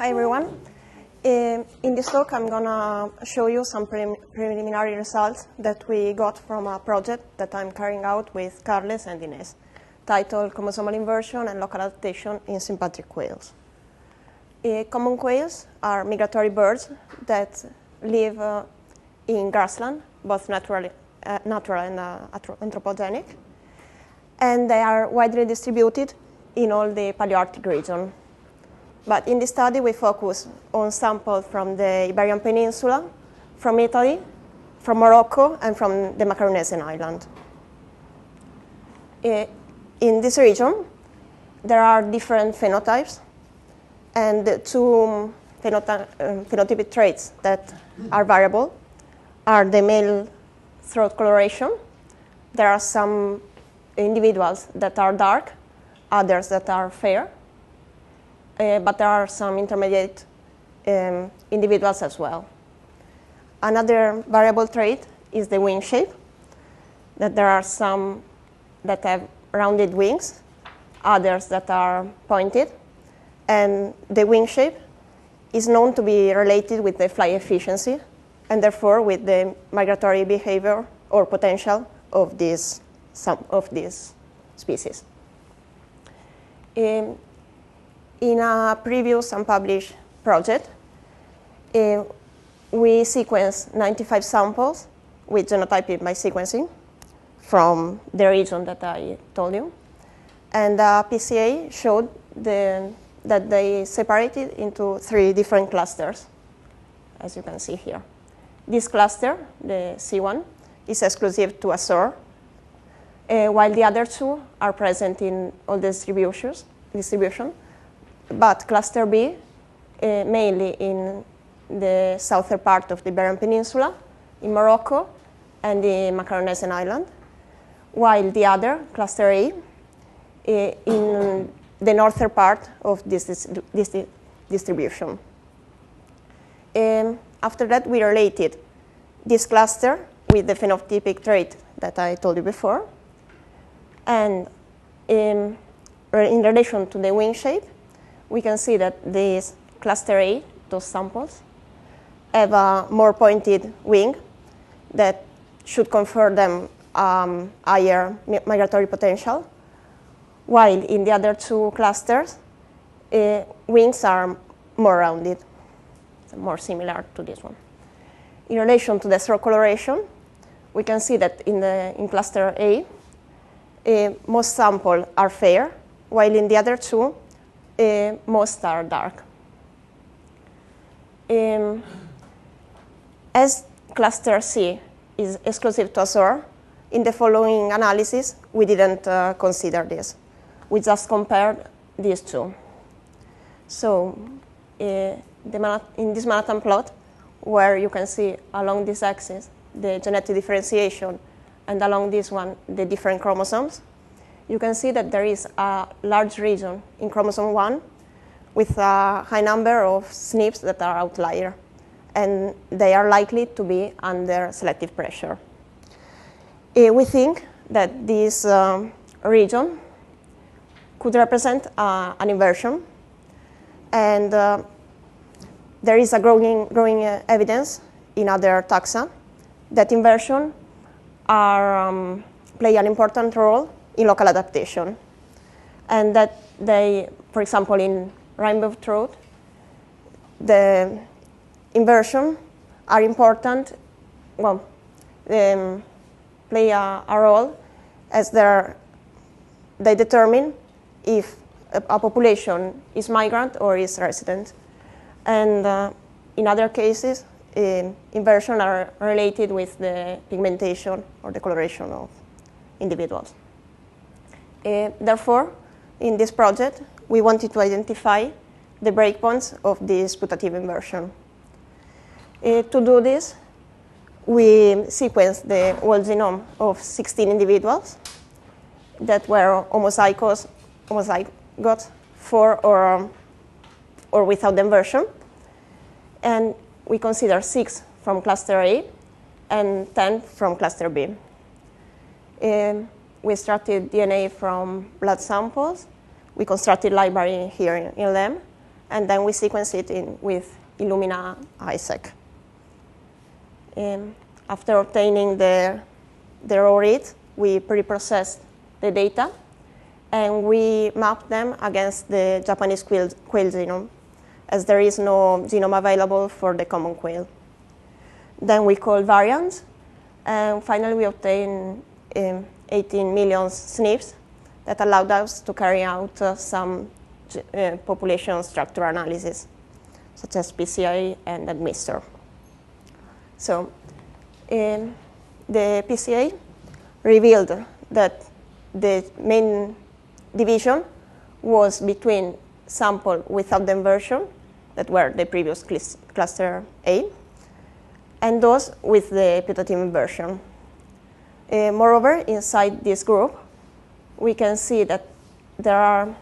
Hi, everyone. Uh, in this talk, I'm going to show you some pre preliminary results that we got from a project that I'm carrying out with Carles and Ines, titled Chromosomal Inversion and Local Adaptation in Sympatric Quails. Uh, common quails are migratory birds that live uh, in grassland, both natural, uh, natural and uh, anthropogenic, and they are widely distributed in all the Palearctic region. But in this study, we focus on samples from the Iberian Peninsula, from Italy, from Morocco, and from the Macaronesian island. In this region, there are different phenotypes, and two phenoty uh, phenotypic traits that are variable are the male throat coloration. There are some individuals that are dark, others that are fair, but there are some intermediate um, individuals as well. Another variable trait is the wing shape, that there are some that have rounded wings, others that are pointed, and the wing shape is known to be related with the flight efficiency and therefore with the migratory behavior or potential of this, some of these species. Um, in a previous unpublished project, uh, we sequenced 95 samples with genotyping by sequencing from the region that I told you. And the PCA showed the, that they separated into three different clusters, as you can see here. This cluster, the C1, is exclusive to Azore, uh, while the other two are present in all the distributions, distribution, but cluster B, uh, mainly in the southern part of the Iberian Peninsula, in Morocco, and the Macaronesian island, while the other, cluster A, uh, in the northern part of this, this distribution. Um, after that, we related this cluster with the phenotypic trait that I told you before. And um, in relation to the wing shape, we can see that this cluster A, those samples, have a more pointed wing that should confer them um, higher migratory potential, while in the other two clusters, uh, wings are more rounded, more similar to this one. In relation to the throat coloration, we can see that in, the, in cluster A, uh, most samples are fair, while in the other two, uh, most are dark. Um, as cluster C is exclusive to Azore, in the following analysis, we didn't uh, consider this. We just compared these two. So uh, in this Manhattan plot, where you can see along this axis the genetic differentiation and along this one the different chromosomes, you can see that there is a large region in chromosome 1 with a high number of SNPs that are outlier, and they are likely to be under selective pressure. Uh, we think that this um, region could represent uh, an inversion, and uh, there is a growing, growing uh, evidence in other taxa that inversion are, um, play an important role in local adaptation. And that they, for example, in rainbow trout, the inversion are important, well, um, play a, a, role as they determine if a, a, population is migrant or is resident. And uh, in other cases, uh, inversion are related with the pigmentation or the coloration of individuals. Uh, therefore, in this project, we wanted to identify the breakpoints of this putative inversion. Uh, to do this, we sequenced the whole genome of 16 individuals that were homozygous, homozygotes for or, or without the inversion. And we consider six from cluster A and 10 from cluster B. Um, we extracted DNA from blood samples. We constructed library here in, in LEM, and then we sequence it in, with Illumina ISEQ. Um, after obtaining the, the raw read, we pre-process the data, and we mapped them against the Japanese quail, quail genome, as there is no genome available for the common quail. Then we call variants, and finally we obtain um, 18 million SNPs that allowed us to carry out uh, some uh, population structure analysis, such as PCA and ADMIXTURE. So um, the PCA revealed that the main division was between sample without the inversion, that were the previous cluster A, and those with the putative inversion. Uh, moreover, inside this group, we can see that there are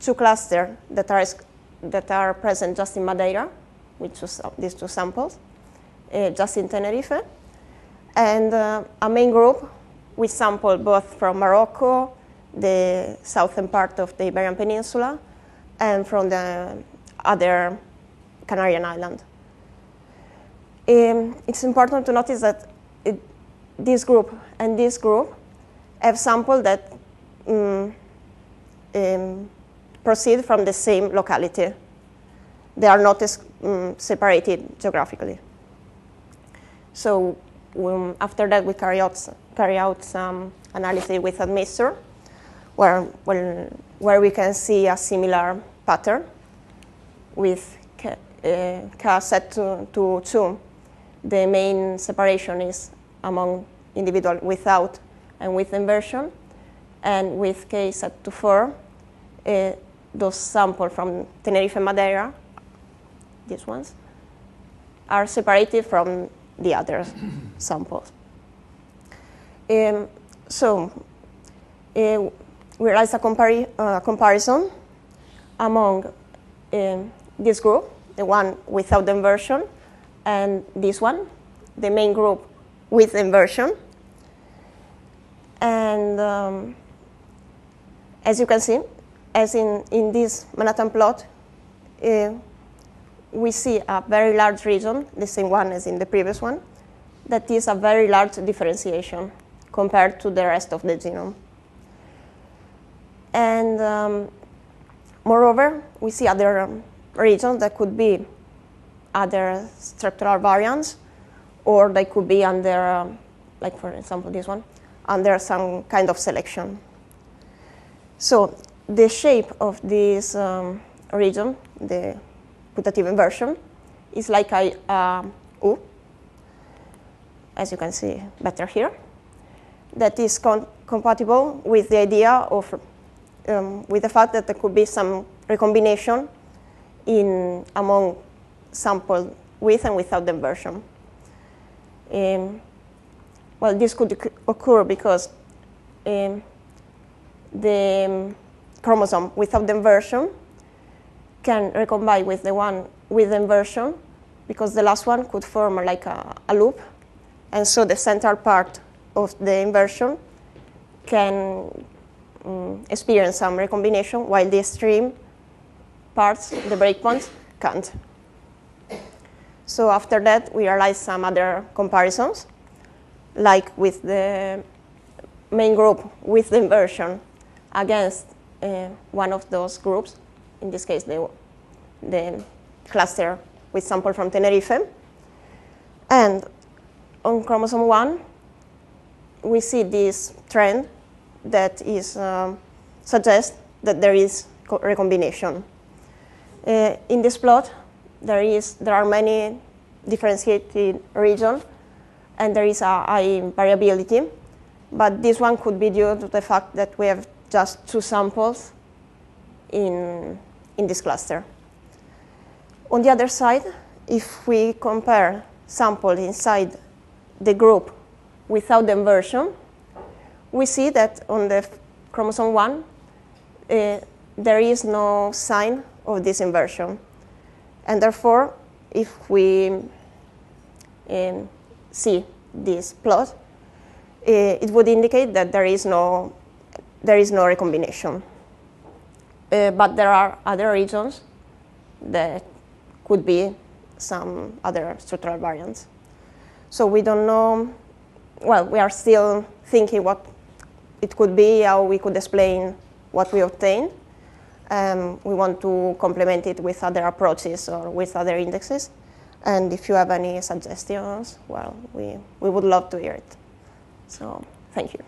two clusters that are, that are present just in Madeira, which with these two samples, uh, just in Tenerife, and uh, a main group with sample both from Morocco, the southern part of the Iberian Peninsula, and from the other Canarian island. Um, it's important to notice that it, this group and this group have samples that um, um, proceed from the same locality. They are not um, separated geographically. So um, after that, we carry out, carry out some analysis with ADMIXTURE, where, well, where we can see a similar pattern with K, uh, K set to, to 2. The main separation is among individual without and with inversion, and with K set to 4, uh, those samples from Tenerife and Madeira, these ones, are separated from the other samples. Um, so uh, we realized a compari uh, comparison among um, this group, the one without the inversion, and this one, the main group with inversion. And um, as you can see, as in, in this Manhattan plot, uh, we see a very large region, the same one as in the previous one, that is a very large differentiation compared to the rest of the genome. And um, moreover, we see other um, regions that could be other structural variants, or they could be under, um, like for example this one, under some kind of selection. So the shape of this um, region, the putative inversion, is like a uh, U, as you can see better here, that is compatible with the idea of, um, with the fact that there could be some recombination in among sample with and without the inversion. Um, well, this could occur because um, the um, chromosome without the inversion can recombine with the one with the inversion because the last one could form like a, a loop. And so the central part of the inversion can um, experience some recombination while the extreme parts, the breakpoints, can't. So after that, we realized some other comparisons, like with the main group with the inversion against uh, one of those groups, in this case, the, the cluster with sample from Tenerife. And on chromosome 1, we see this trend that is um, suggests that there is recombination. Uh, in this plot, there is there are many differentiated regions, and there is a high variability. But this one could be due to the fact that we have just two samples in, in this cluster. On the other side, if we compare samples inside the group without the inversion, we see that on the chromosome 1, uh, there is no sign of this inversion. And therefore, if we um, see this plot, uh, it would indicate that there is no there is no recombination. Uh, but there are other regions that could be some other structural variants. So we don't know, well, we are still thinking what it could be, how we could explain what we obtained. Um, we want to complement it with other approaches or with other indexes. And if you have any suggestions, well, we, we would love to hear it. So thank you.